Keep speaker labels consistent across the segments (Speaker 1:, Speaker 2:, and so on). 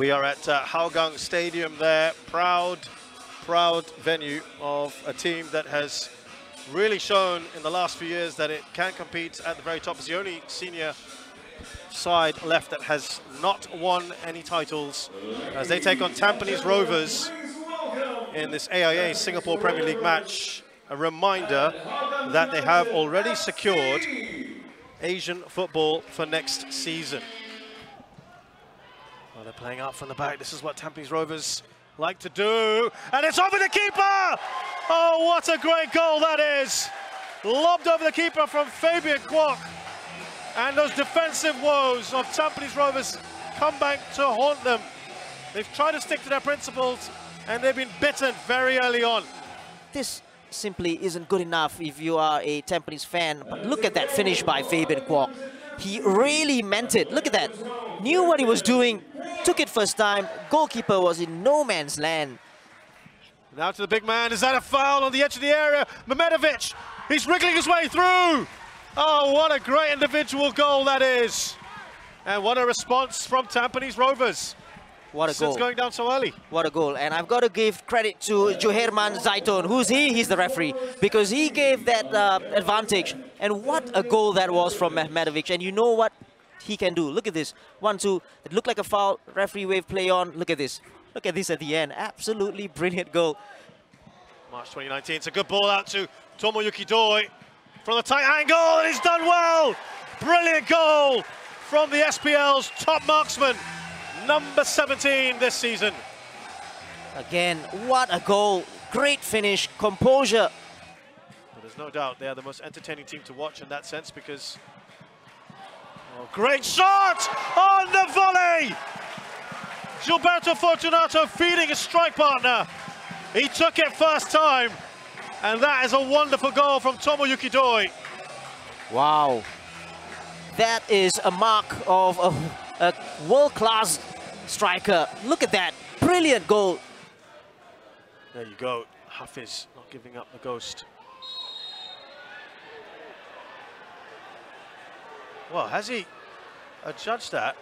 Speaker 1: We are at uh, Hougang Stadium there, proud, proud venue of a team that has really shown in the last few years that it can compete at the very top. It's the only senior side left that has not won any titles as they take on Tampines Rovers in this AIA Singapore Premier League match. A reminder that they have already secured Asian football for next season. Well, they're playing out from the back. This is what Tampines Rovers like to do. And it's over the keeper! Oh, what a great goal that is! Lobbed over the keeper from Fabian Kwok. And those defensive woes of Tampines Rovers come back to haunt them. They've tried to stick to their principles and they've been bitten very early on.
Speaker 2: This simply isn't good enough if you are a Tampines fan. But look at that finish by Fabian Kwok. He really meant it. Look at that. Knew what he was doing, took it first time. Goalkeeper was in no man's land.
Speaker 1: Now to the big man. Is that a foul on the edge of the area? Mehmedovic, he's wriggling his way through. Oh, what a great individual goal that is. And what a response from Tampines Rovers.
Speaker 2: What a
Speaker 1: Since
Speaker 2: goal.
Speaker 1: going down so early.
Speaker 2: What a goal. And I've got to give credit to Joherman Zaitun. Who's he? He's the referee. Because he gave that uh, advantage. And what a goal that was from Mehmedovic. And you know what he can do. Look at this. One, two. It looked like a foul. Referee wave play on. Look at this. Look at this at the end. Absolutely brilliant goal.
Speaker 1: March 2019. It's a good ball out to Tomoyuki Doi from the tight angle, and he's done well. Brilliant goal from the SPL's top marksman, number 17 this season.
Speaker 2: Again, what a goal. Great finish. Composure.
Speaker 1: But there's no doubt they are the most entertaining team to watch in that sense because. Oh, great shot on the volley! Gilberto Fortunato feeding his strike partner. He took it first time, and that is a wonderful goal from Tomoyuki Doi.
Speaker 2: Wow. That is a mark of a, a world-class striker. Look at that. Brilliant goal.
Speaker 1: There you go. Hafiz not giving up the ghost. Well, has he adjudged that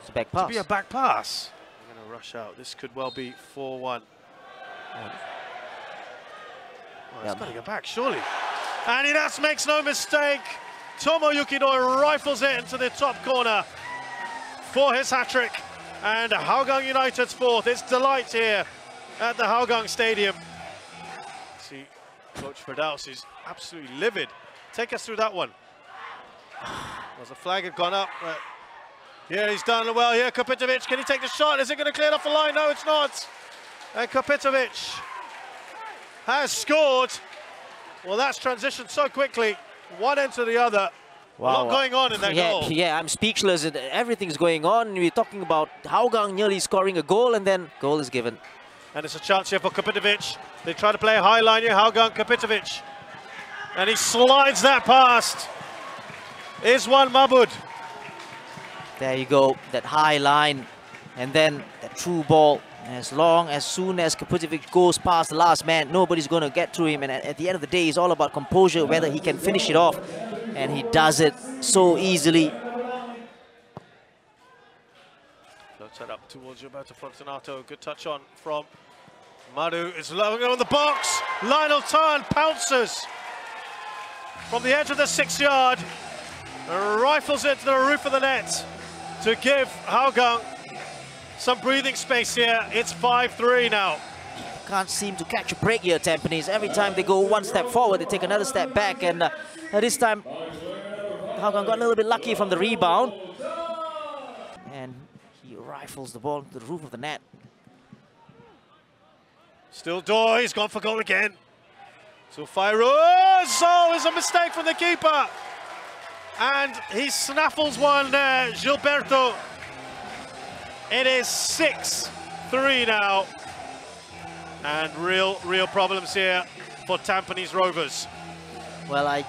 Speaker 2: It's a back pass.
Speaker 1: to be a back pass? I'm going to rush out. This could well be 4-1. Well,
Speaker 2: Yeah.
Speaker 1: it's got to go back, surely. And he just makes no mistake. Tomoyuki Doi rifles it into the top corner for his hat-trick. And Hougang United's fourth. It's delight here at the Hougang Stadium. See, Coach Firdaus is absolutely livid. Take us through that one. Well, the flag had gone up, but yeah, he's done well here. Kopitovic, can he take the shot? Is it going to clear off the line? No, it's not. And Kopitovic has scored. Well, that's transitioned so quickly, one end to the other. A lot going on in that
Speaker 2: yeah,
Speaker 1: goal.
Speaker 2: Yeah, I'm speechless. Everything's going on. We're talking about Hougang nearly scoring a goal and then goal is given.
Speaker 1: And it's a chance here for Kopitovic. They try to play a high line here, Hougang Kopitovic. And he slides that past. Iswan Mabud.
Speaker 2: There you go, that high line. And then the true ball. As long as soon as Kopitovic goes past the last man, nobody's going to get to him. And at, at the end of the day, it's all about composure, whether he can finish it off. And he does it so easily.
Speaker 1: Floats that up towards Gilberto Fortunato. Good touch on from Madu. It's loving on the box. Lionel Tan pounces from the edge of the six yard. Rifles it to the roof of the net to give Hougang some breathing space here. It's 5-3 now.
Speaker 2: Can't seem to catch a break here, Tampines. Every time they go one step forward, they take another step back. And uh, this time, Hougang got a little bit lucky from the rebound. And he rifles the ball to the roof of the net.
Speaker 1: Still Doi, he's gone for goal again. So Firo, oh, it's a mistake from the keeper. And he snaffles one there, Gilberto. It is 6-3 now. And real, real problems here for Tampines Rovers.
Speaker 2: Well, I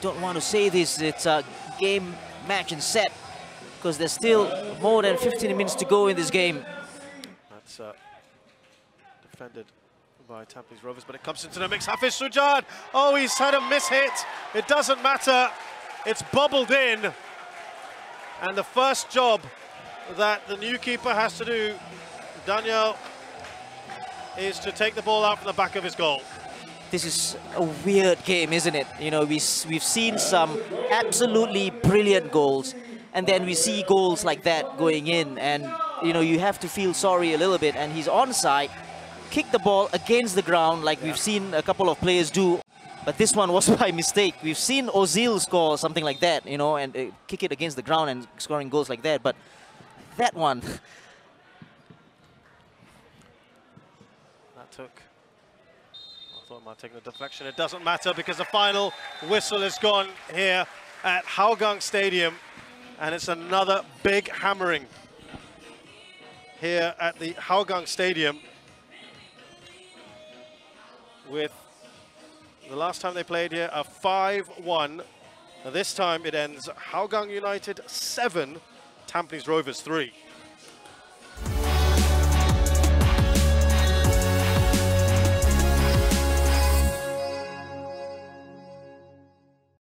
Speaker 2: don't want to say this. It's a game, match, and set because there's still more than 15 minutes to go in this game.
Speaker 1: That's uh, defended by Tampines Rovers, but it comes into the mix. Hafiz Sujad, oh, he's had a miss hit. It doesn't matter. It's bubbled in. And the first job that the new keeper has to do, Daniel, is to take the ball out from the back of his goal.
Speaker 2: This is a weird game, isn't it? You know, we, we've seen some absolutely brilliant goals, and then we see goals like that going in, and, you know, you have to feel sorry a little bit, and he's onside, kick the ball against the ground like we've seen a couple of players do, but this one was by mistake. We've seen Ozil score something like that, you know, and uh, kick it against the ground and scoring goals like that, but that one,
Speaker 1: That took, I thought it might take a deflection. It doesn't matter because the final whistle is gone here at Hougang Stadium. And it's another big hammering here at the Hougang Stadium. With the last time they played here, a 5-1. Now This time it ends Hougang United 7, Tampines Rovers 3.